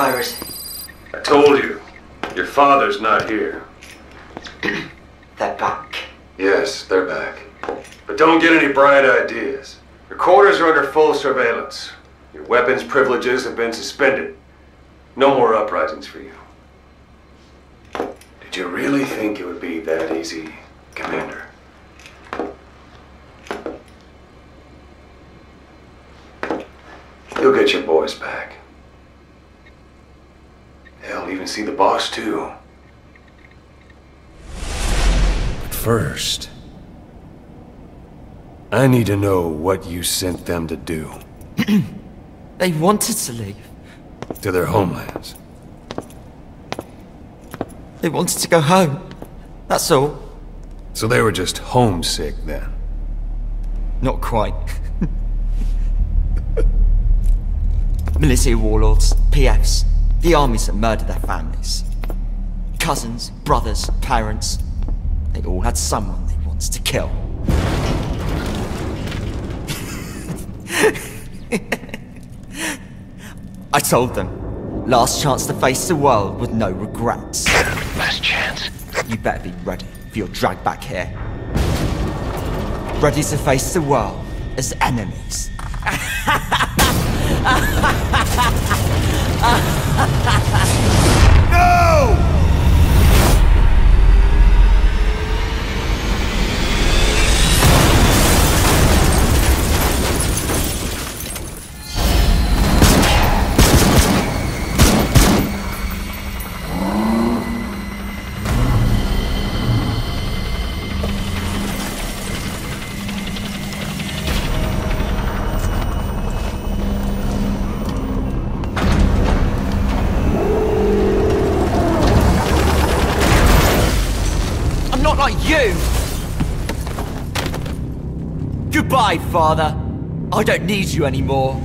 Where is he? I told you. Your father's not here. They're back. Yes, they're back. But don't get any bright ideas. Your quarters are under full surveillance. Your weapons privileges have been suspended. No more uprisings for you. Did you really think it would be that easy, Commander? You'll get your boys back. Hell, even see the boss, too. But first, I need to know what you sent them to do. They wanted to leave. To their homelands. They wanted to go home. That's all. So they were just homesick then. Not quite. Militia warlords, PFs, the armies that murdered their families. Cousins, brothers, parents. They all had someone they wanted to kill. I told them, last chance to face the world with no regrets. Last chance. You better be ready for your drag back here. Ready to face the world as enemies. you! Goodbye, father. I don't need you anymore.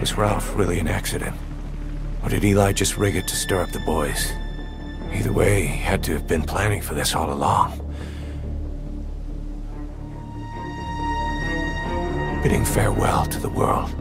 Was Ralph really an accident? Or did Eli just rig it to stir up the boys? Either way, he had to have been planning for this all along. Bidding farewell to the world.